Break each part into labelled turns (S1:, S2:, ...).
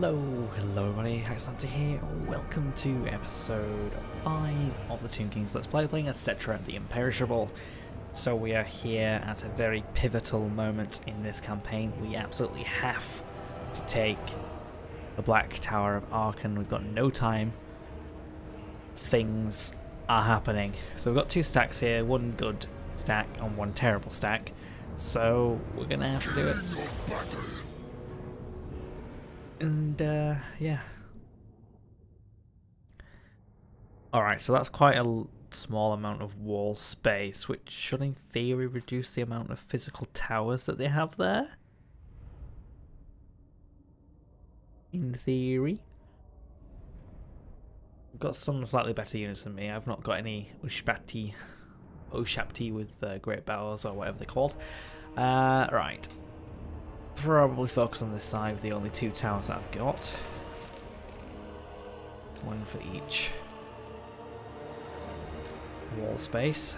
S1: Hello, hello everybody, Hacksanta here, welcome to episode 5 of the Tomb Kings Let's Play, playing Settra The Imperishable. So we are here at a very pivotal moment in this campaign, we absolutely have to take the Black Tower of Arkhan, we've got no time, things are happening. So we've got two stacks here, one good stack and one terrible stack, so we're gonna have to do it and uh, yeah. Alright, so that's quite a small amount of wall space, which should in theory reduce the amount of physical towers that they have there. In theory. I've got some slightly better units than me. I've not got any Ushabti, Ushabti with uh, Great Bows or whatever they're called. Uh, right probably focus on this side with the only two towers that I've got. One for each wall space.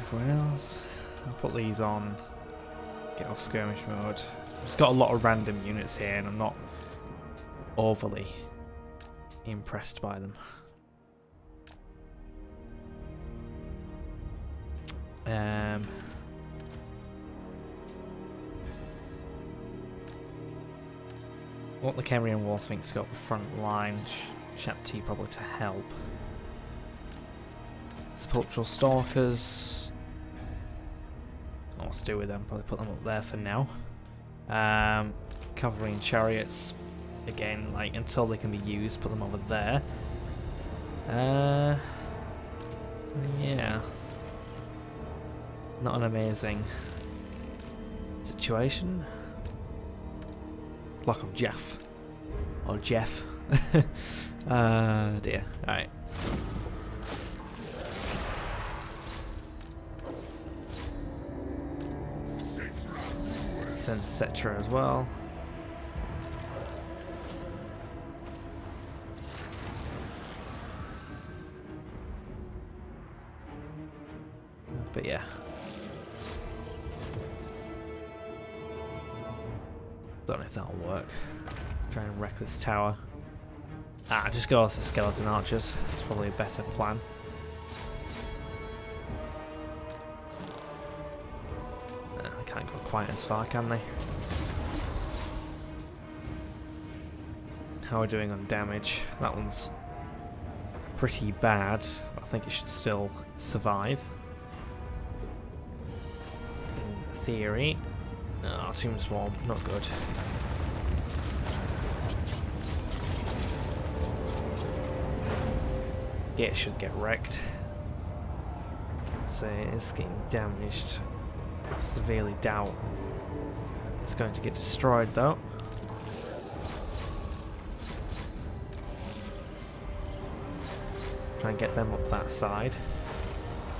S1: Everyone else, I'll put these on, get off skirmish mode. It's got a lot of random units here and I'm not overly impressed by them. Um, what the Khemrian Sphinx got the front line, T probably to help. Sepulchral Stalkers. What to do with them? Probably put them up there for now. Um, Cavalry and Chariots. Again, like until they can be used, put them over there. Uh, yeah not an amazing situation. Block of Jeff. Or Jeff. uh, dear. Alright. Send Settra as well. But yeah, that'll work. Try and wreck this tower. Ah, just go with the skeleton archers. It's probably a better plan. They can't go quite as far, can they? How are we doing on damage? That one's pretty bad. I think it should still survive. In theory. Oh, Tomb Swarm, not good. Yeah, it should get wrecked. So it's getting damaged. Severely doubt it's going to get destroyed though. Try and get them up that side.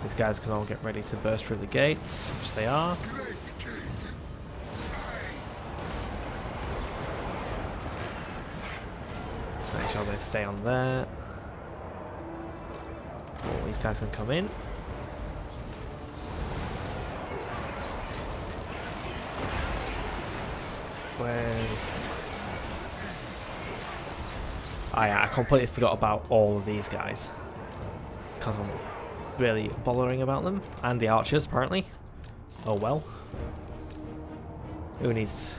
S1: These guys can all get ready to burst through the gates, which they are. Make sure they stay on there. Guys can come in. Where's... Oh yeah, I completely forgot about all of these guys. Because I was really bothering about them. And the archers, apparently. Oh well. Who needs...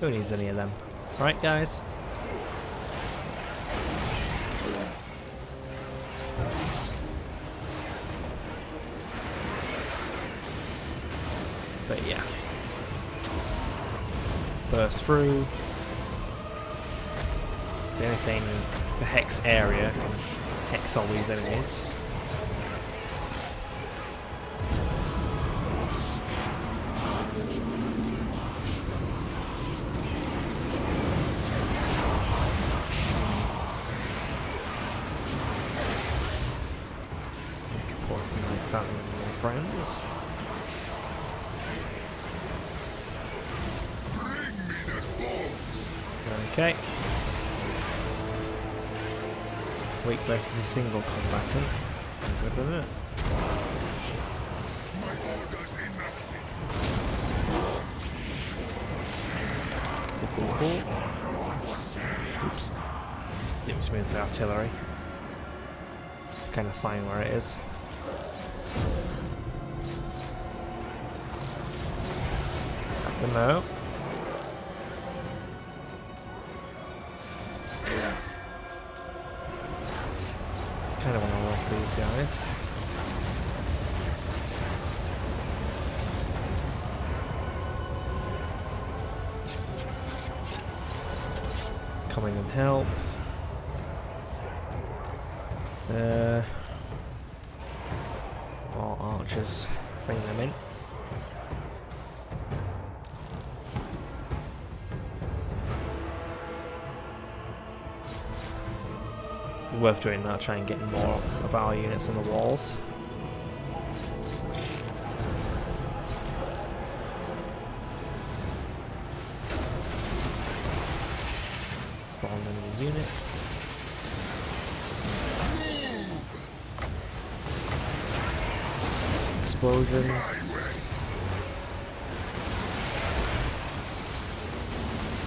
S1: Who needs any of them? Right, guys? Burst through. Is anything? It's a hex area. Hex all these enemies. Versus a single combatant. Sounds good, doesn't it? cool. Oops. Didn't move the artillery. It's kind of fine where it is. Up the no. Coming and help. Uh, archers. Bring them in. Worth doing that, try and get more of our units on the walls.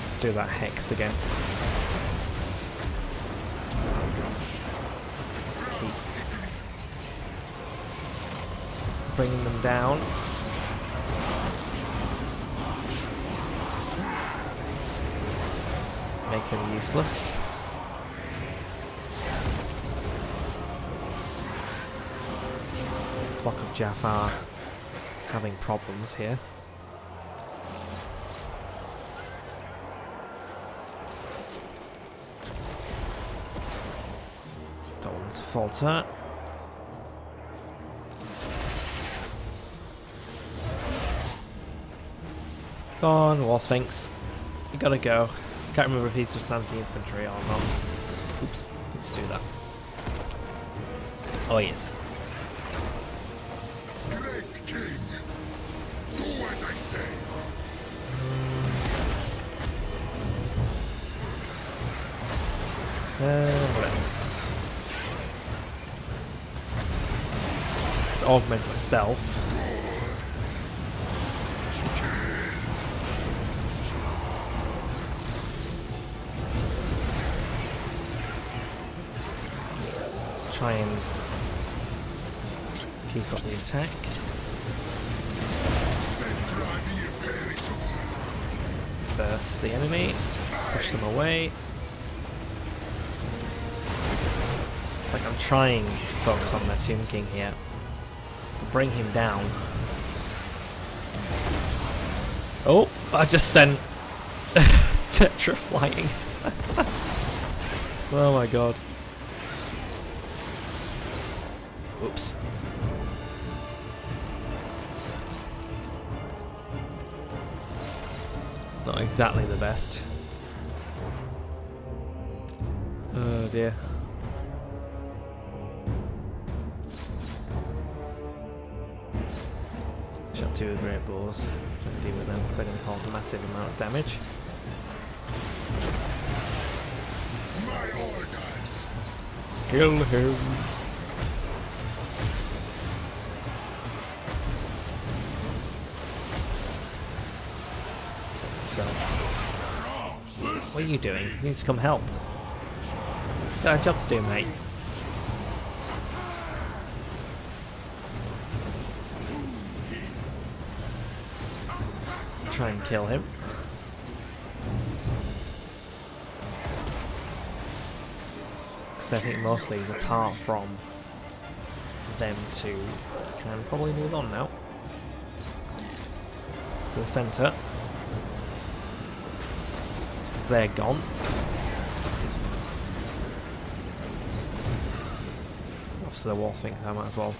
S1: Let's do that hex again. bringing them down. Make them useless. Flock of Jafar having problems here. Don't want to falter. Go on, War Sphinx. You gotta go. Can't remember if he's just anti-infantry or not. Oops. Let's do that. Oh, he is. Uh, what else? Augment myself. Try and keep up the attack. Burst the enemy. Push them away. Trying to focus on their Tomb King here. Bring him down. Oh, I just sent Settra flying. oh my god. Oops. Not exactly the best. Oh dear. Shot two of the great bows. Don't deal with them because they're going to cause a massive amount of damage.
S2: My orders.
S1: Kill him. So, what are you doing? You need to come help. Got a job to do, mate. Try and kill him. Because I think mostly apart from them two can probably move on now. To the centre. Because they're gone. Obviously the war sphinx I might as well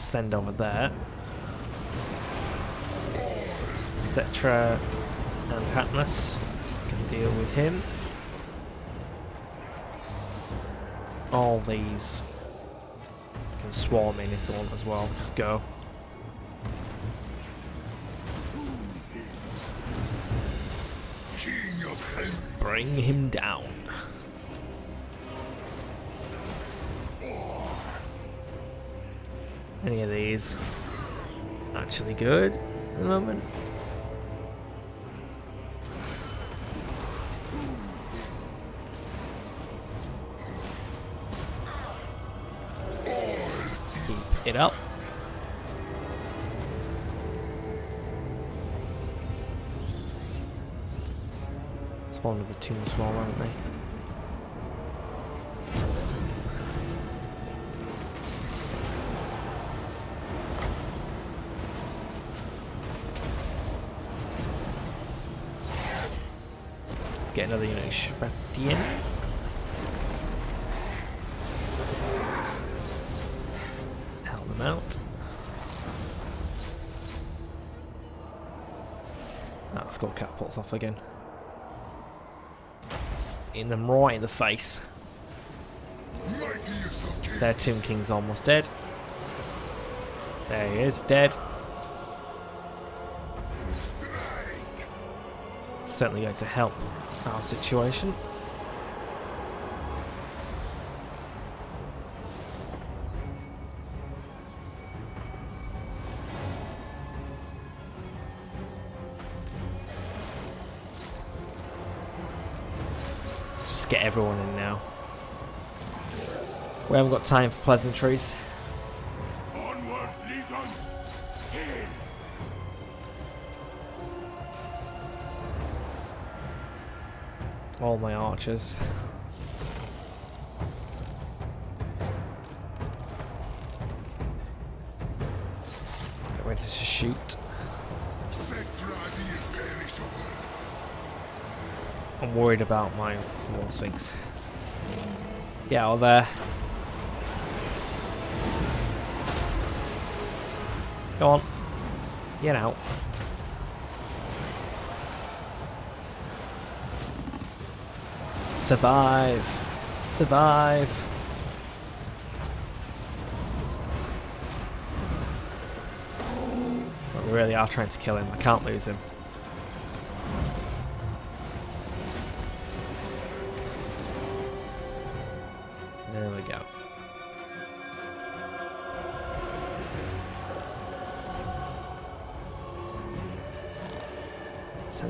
S1: send over there. Settra and Hatnus can deal with him. All these can swarm in if they want as well. Just go. Bring him down. Any of these actually good at the moment? It up. Spawn with the tomb swarm, aren't they? Get another unit of skull catapults off again. In them right in the face. Their Tomb King's almost dead. There he is, dead. Certainly going to help our situation. Just get everyone in now. We haven't got time for pleasantries.
S2: Onward, legions. Kill.
S1: All my archers. Get ready to shoot. I'm worried about my War Sphinx. Get out of there. Go on. Get out. Survive. Survive. But we really are trying to kill him. I can't lose him.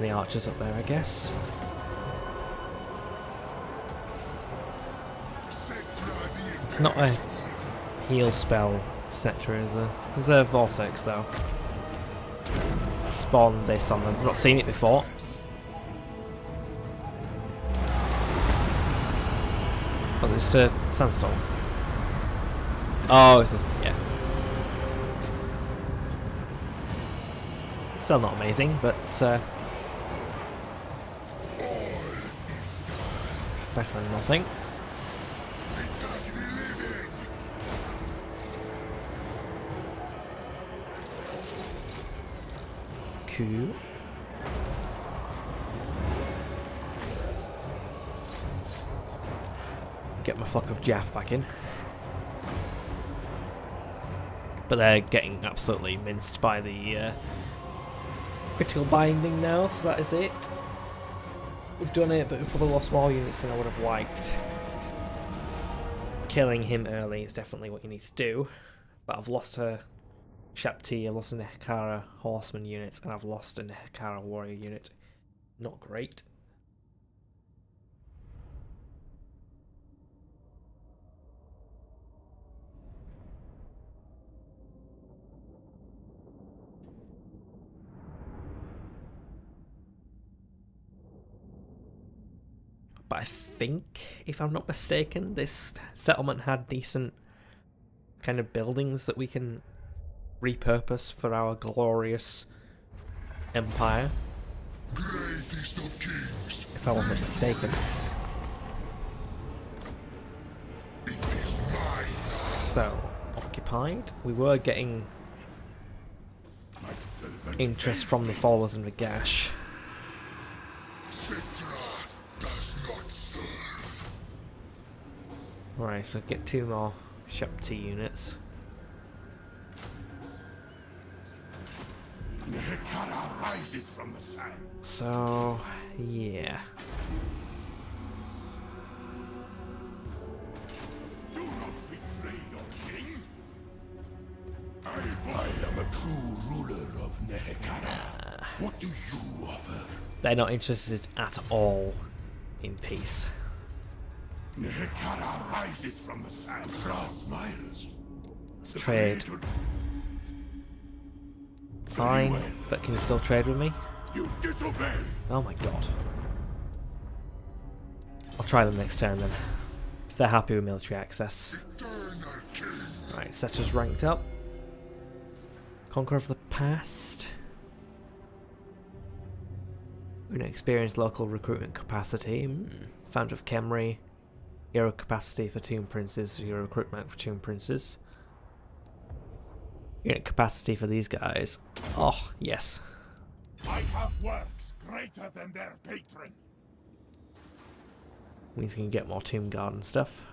S1: The archers up there, I guess. Not a heal spell, etc. Is there? There's a vortex though. Spawn this on them. I've not seen it before. Oh, it's just a sandstorm. Oh, it's just yeah. Still not amazing, but uh, better than nothing. Cool. Get my flock of Djaf back in. But they're getting absolutely minced by the uh, critical binding now, so that is it. We've done it, but we've probably lost more units than I would have liked. Killing him early is definitely what you need to do, but I've lost a Shapti, I've lost a Nehekhara horseman unit, and I've lost a Nehekhara warrior unit. Not great. But I think, if I'm not mistaken, this settlement had decent kind of buildings that we can repurpose for our glorious empire,
S2: kings.
S1: if I wasn't mistaken.
S2: It is mine.
S1: So, occupied. We were getting interest from the followers in
S2: the Settra
S1: Right, so get two more Shapti units.
S2: Nehekhara rises from the sand.
S1: So, yeah.
S2: Do not betray your king. I, I am a true ruler of Nehekhara. What do you offer?
S1: They're not interested at all in peace.
S2: Nehekhara rises from the sand. Across miles.
S1: Let's trade. Fine, but can you still trade with me?
S2: You disobey!
S1: Oh my god. I'll try them next turn then. If they're happy with military access. Right, Settra's ranked up. Conqueror of the Past. Inexperienced local recruitment capacity. Mm. Founder of Khemri. Hero capacity for Tomb Princes. Hero recruitment for Tomb Princes. Unit capacity for these guys. Oh, yes.
S2: I have works greater than their patron.
S1: We can get more Tomb Garden stuff.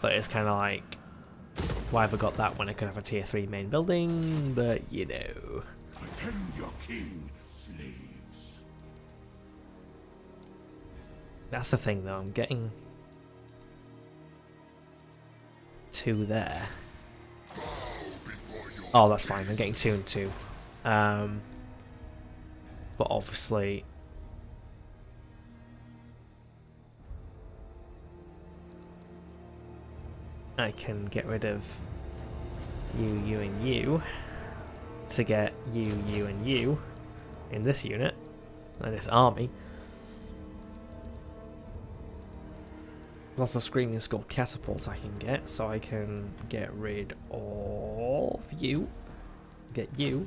S1: But it's kind of like, why have I got that when I could have a tier 3 main building? But, you know.
S2: Attend your king, slaves.
S1: That's the thing though, I'm getting two there. Oh, that's fine, I'm getting two and two. Um, but obviously... I can get rid of you, you, and you to get you, you, and you in this unit, and this army. Lots of screaming skull catapults I can get, so I can get rid of you. Get you.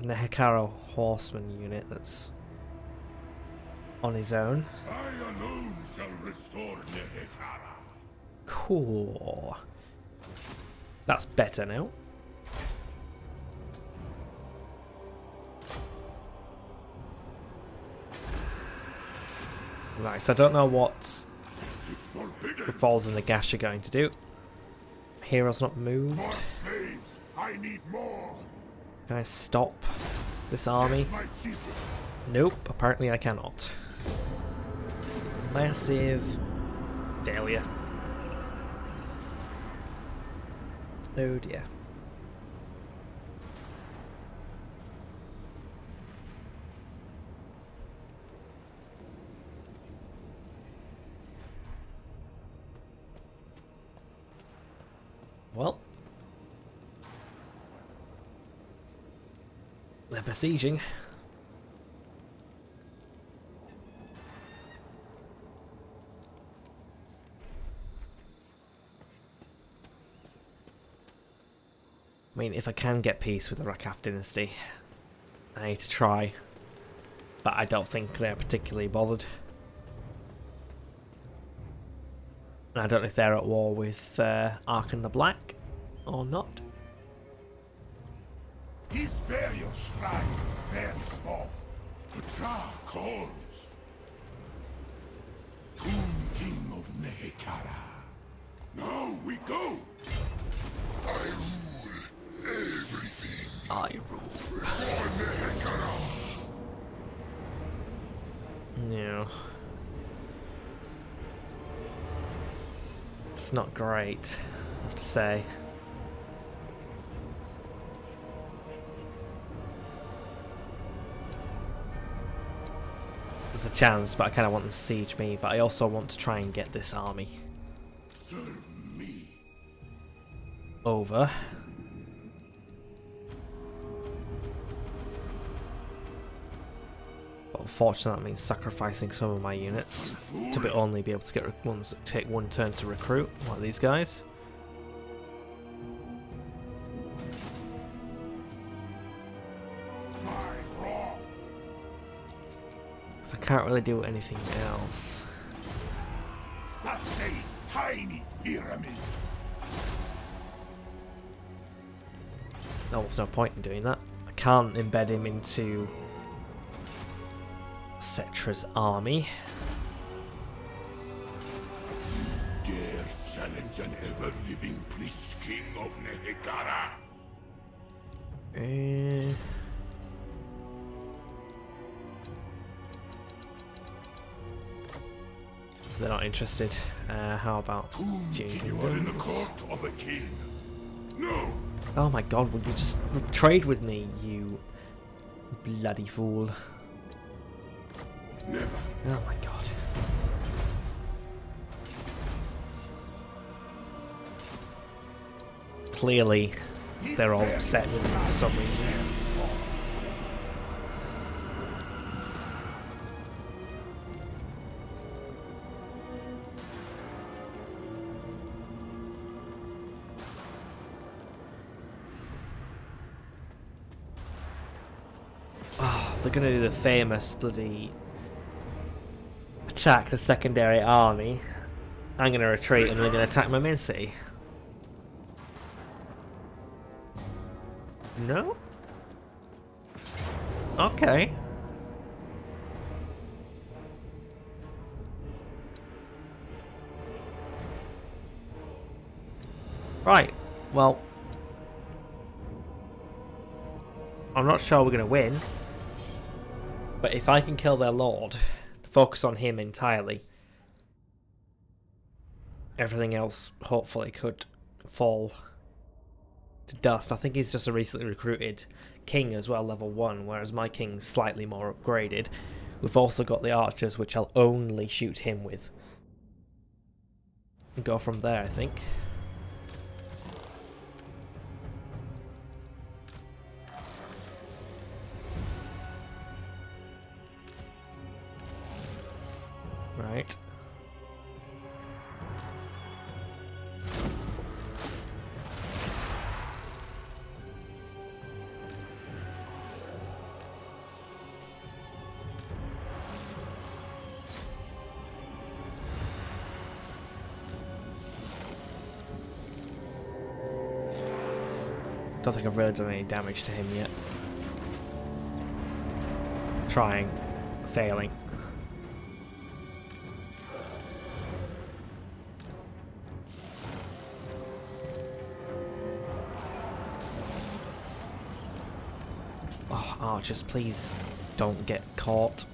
S1: And the Hekaro horseman unit that's on his own.
S2: I alone shall restore Nehekhara.
S1: Cool. That's better now. So I don't know what
S2: This is forbidden.
S1: the Falls and the Gash are going to do. Hero's not moved.
S2: Slaves. I need more.
S1: Can I stop this army? Nope, apparently I cannot. Massive failure. Oh dear. Well. They're besieging. I mean, if I can get peace with the Rakaph dynasty, I need to try. But I don't think they're particularly bothered. And I don't know if they're at war with uh, Ark the Black or not.
S2: The Tra calls. Tomb King of Nehekhara. Now we go. I rule everything
S1: I rule.
S2: for Nehekhara.
S1: No. It's not great, I have to say. Chance, but I kind of want them to siege me, but I also want to try and get this army
S2: Serve me.
S1: over. But unfortunately, that means sacrificing some of my units to be only be able to get ones that take one turn to recruit, like these guys. Can't really do anything else.
S2: Such a tiny pyramid.
S1: No, there's no point in doing that. I can't embed him into Settra's army.
S2: Dare challenge an ever-living priest king of Nehekhara.
S1: Eh. They're not interested. Uh, how about
S2: you? Are in the court of a king. No.
S1: Oh my God! Will you just trade with me, you bloody fool?
S2: Never.
S1: Oh my God. Clearly, they're all upset with me for some reason. Gonna do the famous bloody attack the secondary army. I'm gonna retreat and they're gonna attack my main city. No? Okay. Right, well... I'm not sure we're to win. But if I can kill their lord, focus on him entirely, everything else hopefully could fall to dust. I think he's just a recently recruited king as well, level 1, whereas my king's slightly more upgraded. We've also got the archers, which I'll only shoot him with. And go from there, I think. Think I've really done any damage to him yet. Trying. Failing. Oh, archers, please don't get caught.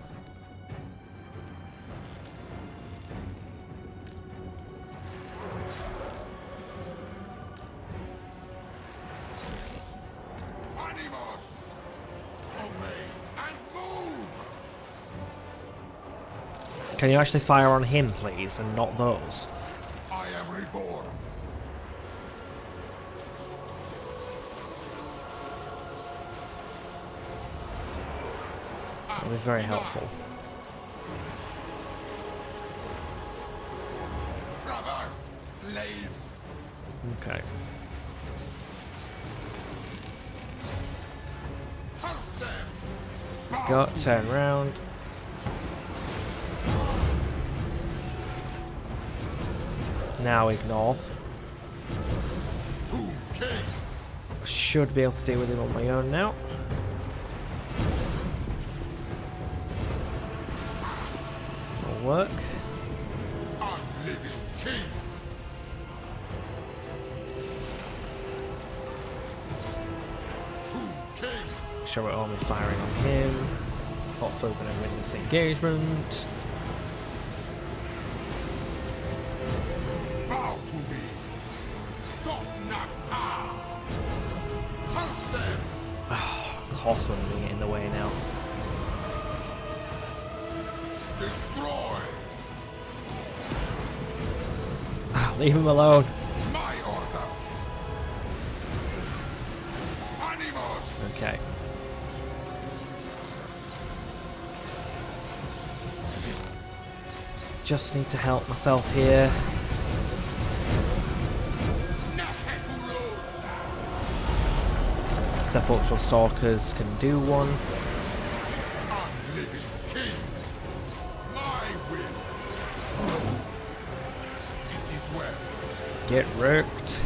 S1: You actually fire on him, please, and not those?
S2: I am reborn.
S1: That was very helpful.
S2: Traverse, slaves!
S1: Okay.
S2: Pulse them! Bow
S1: Got turn round. Now ignore. Should be able to deal with him on my own now. Will work. Sure we're only firing on him. Hopefully we're going to win this engagement. Leave him alone.
S2: My orders! Animus!
S1: Okay. Just need to help myself here. Sepulchral Stalkers can do one. Get wrecked.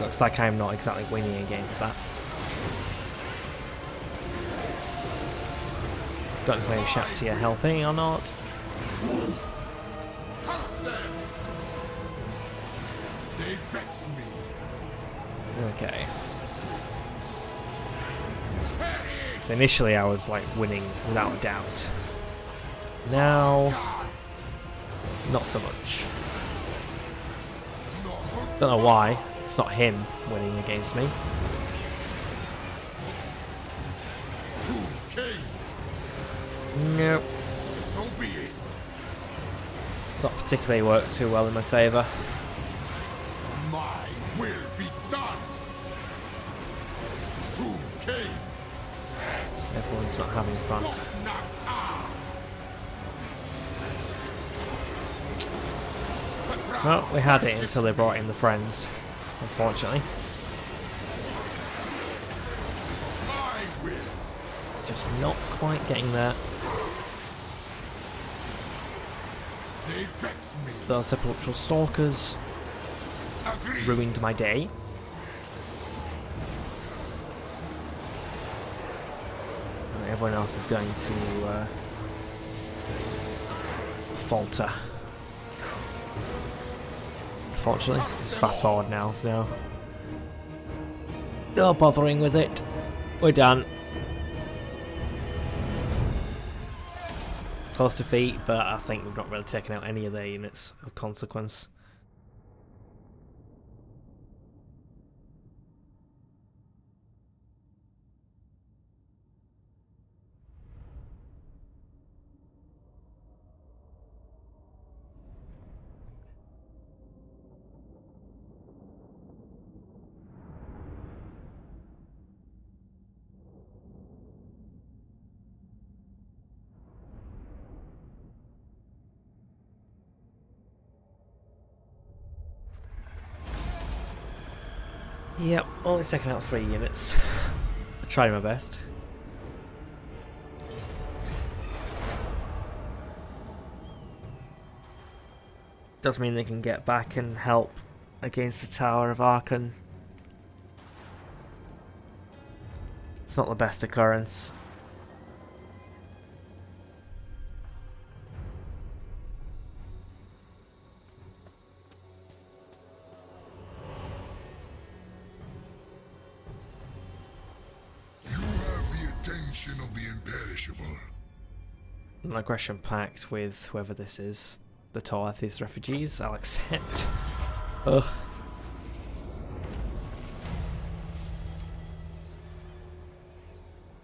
S1: Looks like I'm not exactly winning against that. Don't know if Shakti are helping or not. Initially I was like winning without a doubt. Now, not so much. Don't know why. It's not him winning against me. Nope. It's not particularly worked too well in my favour. We had it until they brought in the friends, unfortunately. Just not quite getting there. The sepulchral stalkers ruined my day. And everyone else is going to uh, falter. Unfortunately, fast forward now, so no bothering with it. We're done. Close defeat, but I think we've not really taken out any of their units of consequence. Yep, only taken out three units. I tried my best. Does mean they can get back and help against the Tower of Arkhan. It's not the best occurrence. An aggression pact with whoever this is, the Toathis refugees, I'll accept. Ugh.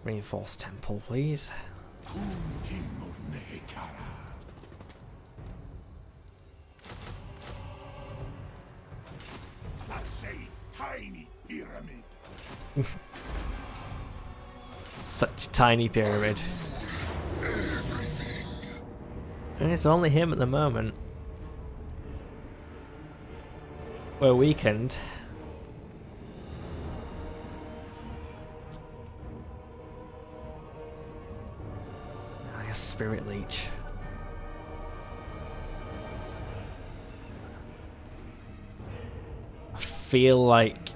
S1: Reinforced temple, please.
S2: King of Such a tiny pyramid.
S1: Such a tiny pyramid. And it's only him at the moment. We're weakened. Ah, I guess Spirit Leech. I feel like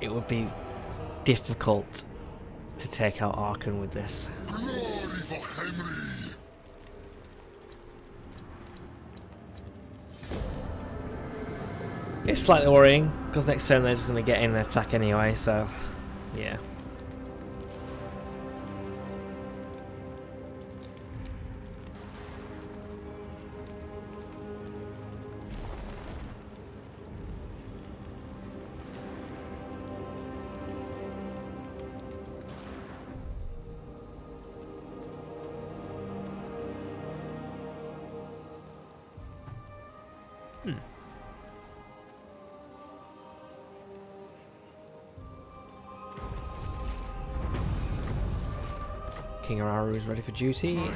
S1: it would be difficult to take out Arkhan with this. It's slightly worrying because next turn they're just going to get in and attack anyway, so yeah. Is ready for duty. I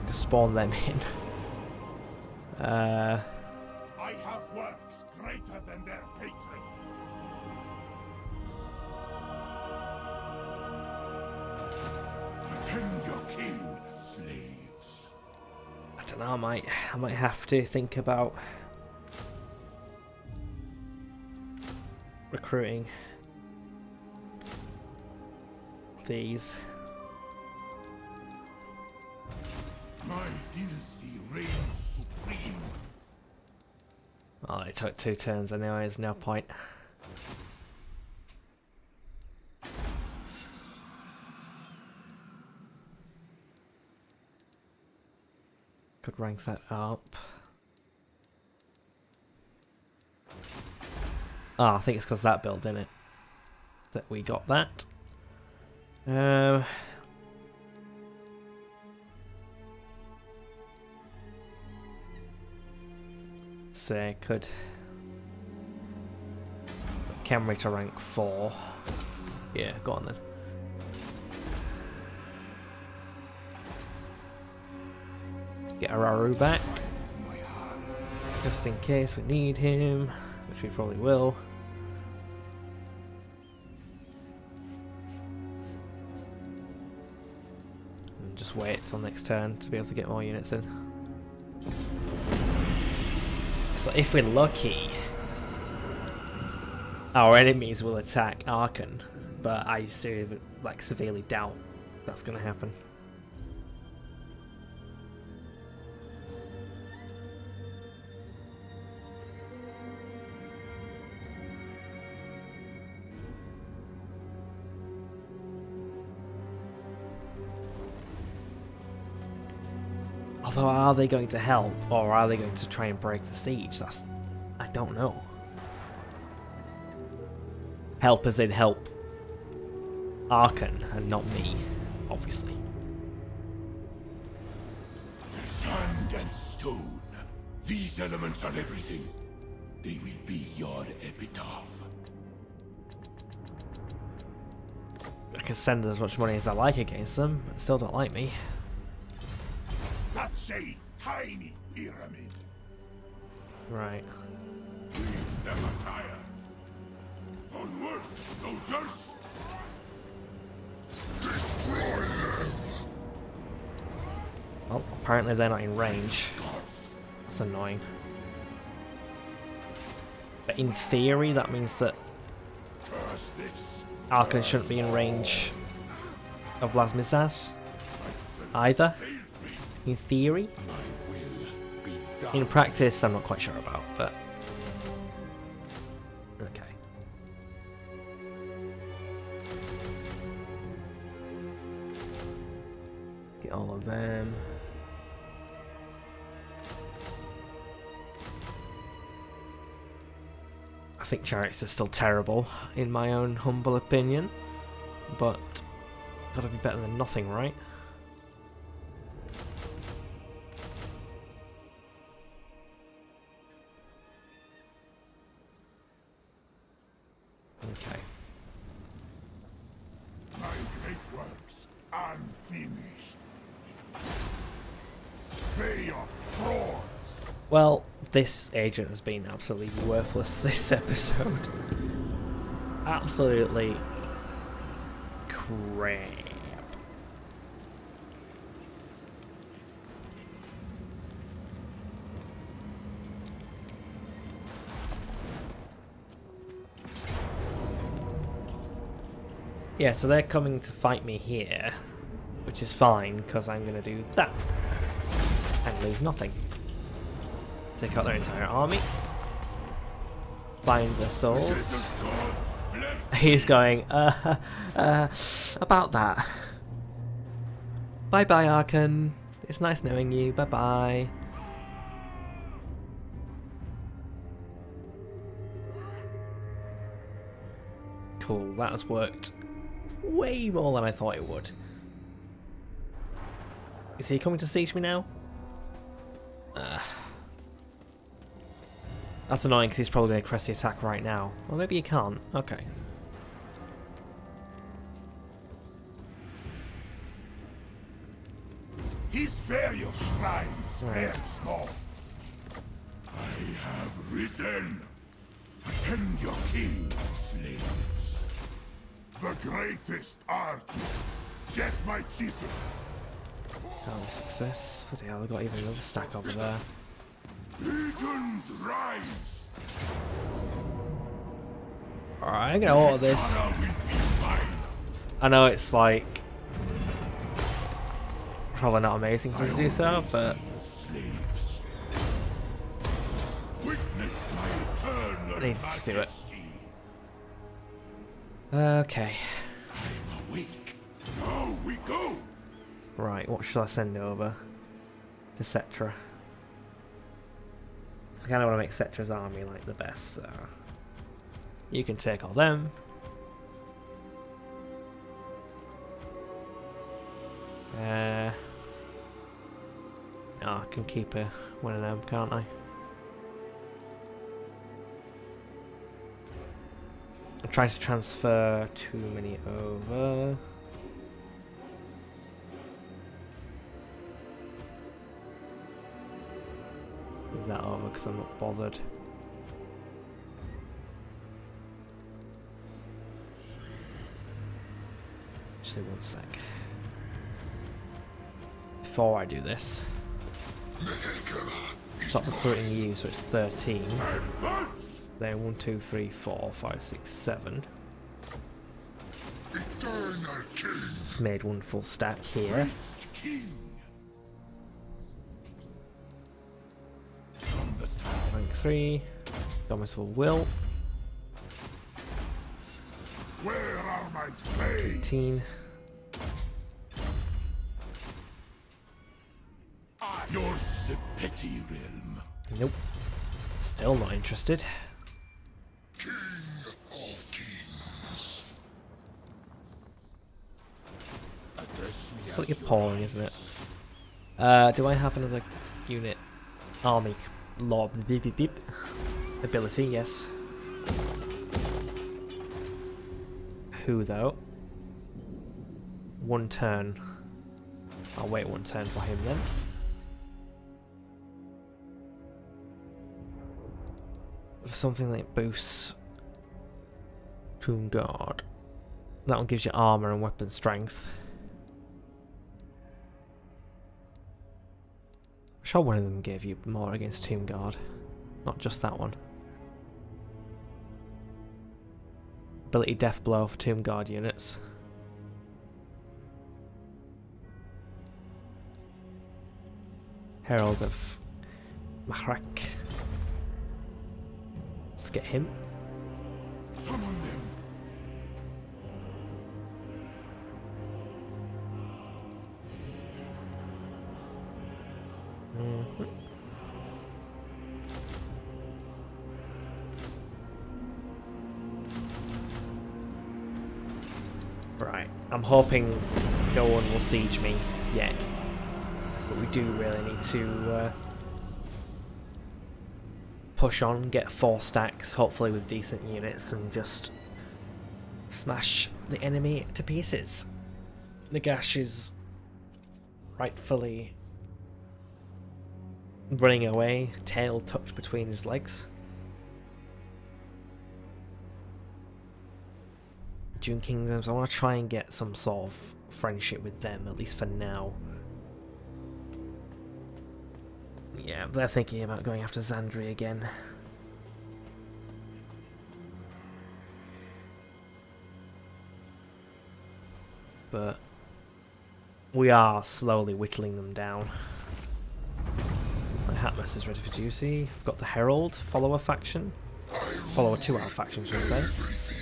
S1: can spawn them in. Uh,
S2: I have works greater than their patron. Attend your king, slaves.
S1: I don't know. I might. I might have to think about recruiting these.
S2: My dynasty reigns supreme.
S1: Oh, it took two turns anyway. There's no point. Could rank that up. Ah, I think it's because that build, in it? That we got that. Um. Say could Khemri to rank four. Yeah, go on then. Get Araru back. Just in case we need him, which we probably will. Till next turn to be able to get more units in. So if we're lucky, our enemies will attack Arkhan, but I seriously, like severely doubt that's going to happen. Are they going to help, or are they going to try and break the siege? That's, I don't know. Help as in help Arkhan, and not me, obviously.
S2: Sand and stone. These elements are everything. They will be your epitaph.
S1: I can send as much money as I like against them, but still don't like me.
S2: Such a tiny pyramid.
S1: Right.
S2: We never tire. Onward, soldiers! Destroy them!
S1: Well, apparently they're not in range. That's annoying. But in theory, that means that. Arkhan shouldn't be in range of
S2: My sense
S1: either. In theory. In practice, I'm not quite sure about, but... Okay. Get all of them. I think chariots are still terrible, in my own humble opinion. But, gotta be better than nothing, right? Well, this agent has been absolutely worthless this episode. Absolutely crap. Yeah, so they're coming to fight me here, which is fine because I'm going to do that and lose nothing. Take out their entire army. Bind their souls. He's going, uh, uh, about that. Bye bye, Arkhan. It's nice knowing you. Bye bye. Cool, that has worked way more than I thought it would. Is he coming to siege me now? Uh, that's annoying because he's probably going to press the attack right now. Well, maybe he can't. Okay.
S2: His your shrine very
S1: Right.
S2: small. I have risen. Attend your king, slaves. The greatest artist. Get my chisel.
S1: Oh, success. Bloody hell, they've got even another stack over there.
S2: Legions rise.
S1: Alright, I'm gonna order this.
S2: Honor will be mine.
S1: I know it's like probably not amazing to do so, but
S2: serve slaves. Witness my eternal
S1: Needs to do it. okay.
S2: I'm awake. Now we go.
S1: Right, what shall I send over to Settra? So I kind of want to make Settra's army like the best, so you can take all them. Uh, I can keep a, one of them, can't I? I'm trying to transfer too many over. Over because I'm not bothered. Actually, one sec. Before I do this, stop recruiting you, so it's 13.
S2: Advance!
S1: Then 1, 2, 3, 4, 5, 6, 7.
S2: Eternal King!
S1: It's made one full stack here. 3. Almost full will.
S2: where are my slaves?
S1: 18.
S2: Your Sepeti realm.
S1: Nope. Still not interested.
S2: King of kings.
S1: It's like appalling, isn't it? Uh, do I have another unit? Army lob beep beep beep. Ability, yes. Who though? One turn. I'll wait one turn for him then. Is something that boosts Tomb Guard? That one gives you armor and weapon strength. Sure one of them gave you more against Tomb Guard. Not just that one. Ability Death Blow for Tomb Guard units. Herald of Mahrak. Let's get him.
S2: Summon
S1: Right, I'm hoping no one will siege me yet, but we do really need to uh, push on, get four stacks, hopefully with decent units, and just smash the enemy to pieces. Nagash is rightfully running away, tail tucked between his legs. June Kingdoms, I want to try and get some sort of friendship with them, at least for now. Yeah, they're thinking about going after Zandri again. But we are slowly whittling them down. Hatmas is ready for duty. I've got the Herald, follower faction. Follower two hour faction, should I say.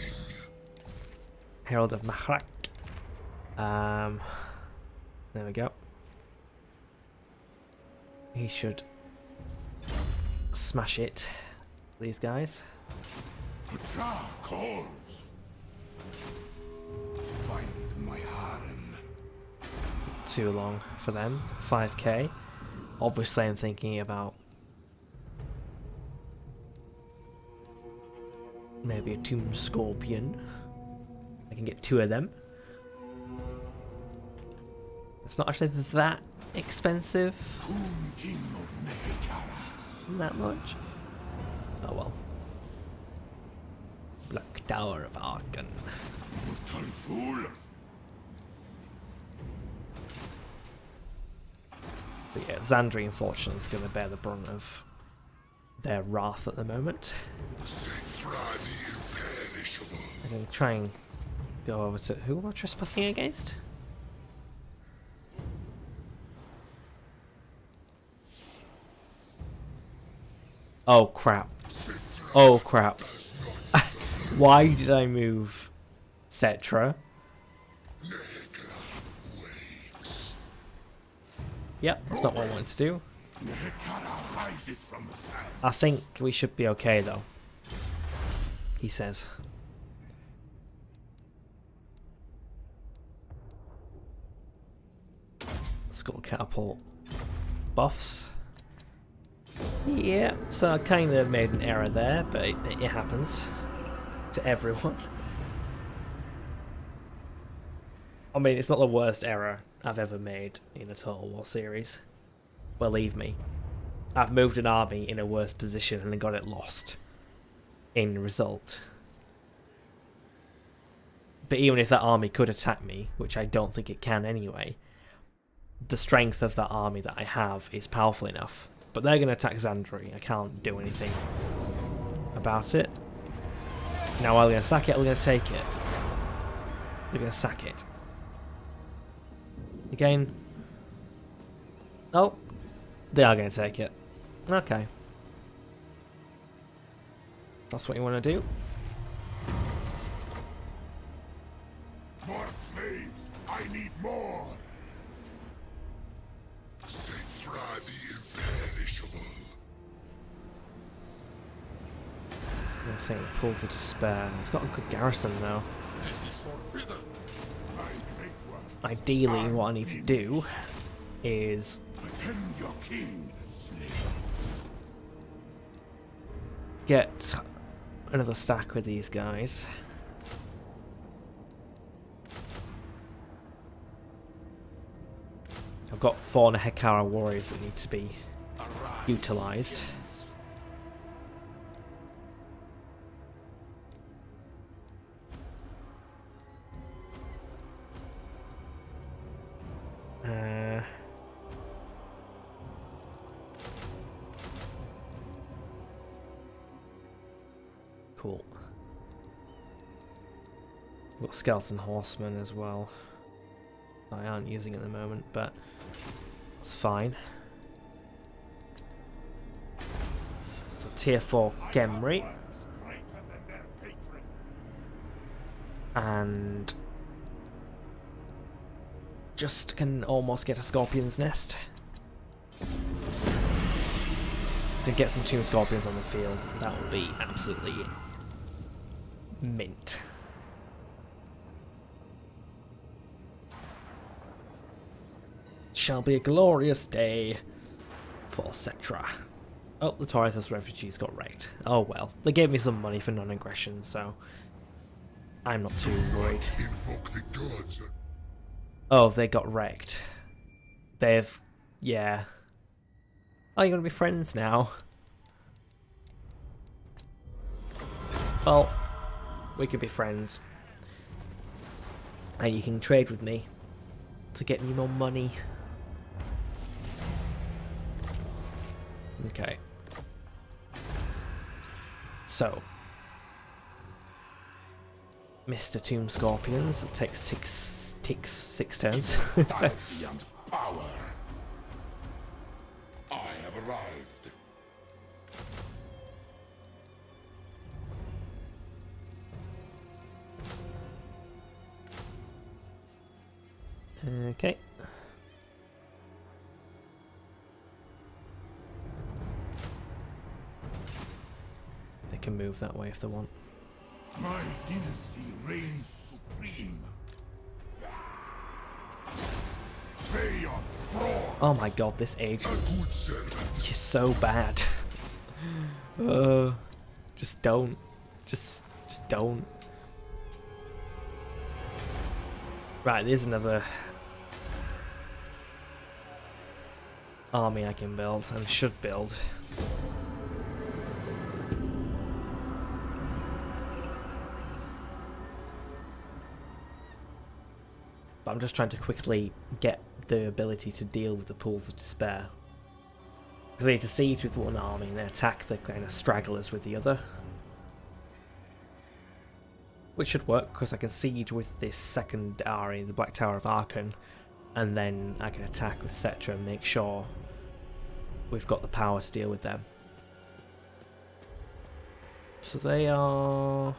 S1: Herald of Mahrak. Um, there we go. He should smash it. These guys. Too long for them. 5k. Obviously, I'm thinking about maybe a Tomb Scorpion. I can get two of them. It's not actually that expensive. That much. Oh well. Black Tower of Arkhan.
S2: Mortal fool.
S1: But yeah, Zandri unfortunately is going to bear the brunt of their wrath at the moment. I'm going to try and go over to who am I trespassing against? Oh crap. Oh crap. Why did I move Settra? Yep, that's not what I wanted to do. I think we should be okay though. He says. Skull catapult buffs. Yeah, so I kind of made an error there, but it, it happens to everyone. I mean, it's not the worst error I've ever made in a Total War series. Believe me. I've moved an army in a worse position and got it lost in result. But even if that army could attack me, which I don't think it can anyway, the strength of that army that I have is powerful enough. But they're going to attack Zandri. I can't do anything about it. Now, are they going to sack it are they going to take it? They're going to sack it. Again. Oh. They are going to take it. Okay. That's what you want to do.
S2: More slaves! I need more! Settra the imperishable.
S1: I think Pools of Despair. It's got a good garrison though.
S2: This is forbidden!
S1: Ideally, what I need to do is
S2: your king,
S1: get another stack with these guys. I've got four Nehekhara warriors that need to be utilised. Skeleton horsemen as well. I aren't using at the moment, but it's fine. It's a tier 4
S2: Khemri,
S1: and just can almost get a Scorpion's Nest. Can get some Tomb Scorpions on the field, that would be absolutely mint. Shall be a glorious day for Settra. Oh, the Torithus refugees got wrecked. Oh well, they gave me some money for non-aggression, so I'm not too worried.
S2: Invoke the gods.
S1: Oh, they got wrecked. They've, yeah. Are you gonna be friends now? Well, we could be friends. And you can trade with me to get me more money. Okay. So, Mr. Tomb Scorpions it takes six, takes six turns.
S2: Power. I have arrived.
S1: okay. Can move that way if they want.
S2: My dynasty reigns supreme. Pay your throne.
S1: Oh my god, this agent
S2: A good servant.
S1: is so bad. uh, just don't. Just, just don't. Right, there's another army I can build and should build. But I'm just trying to quickly get the ability to deal with the pools of despair. Because they need to siege with one army and then attack the kind of stragglers with the other. Which should work, because I can siege with this second army, the Black Tower of Arkhan, and then I can attack with Settra and make sure we've got the power to deal with them. So they are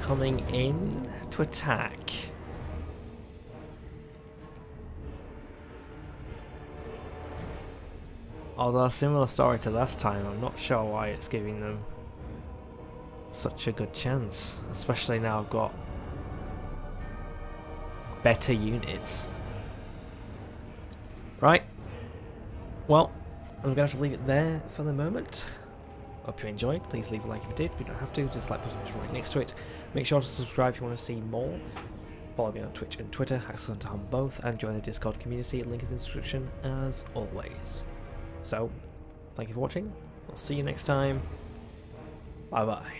S1: coming in to attack. Although a similar story to last time, I'm not sure why it's giving them such a good chance. Especially now I've got better units. Right. Well, I'm going to have to leave it there for the moment. Hope you enjoyed. Please leave a like if you did. You don't have to. Just like button is right next to it. Make sure to subscribe if you want to see more. Follow me on Twitch and Twitter, Excellent on both, and join the Discord community. Link is in the description as always. So, thank you for watching. I'll see you next time. Bye bye.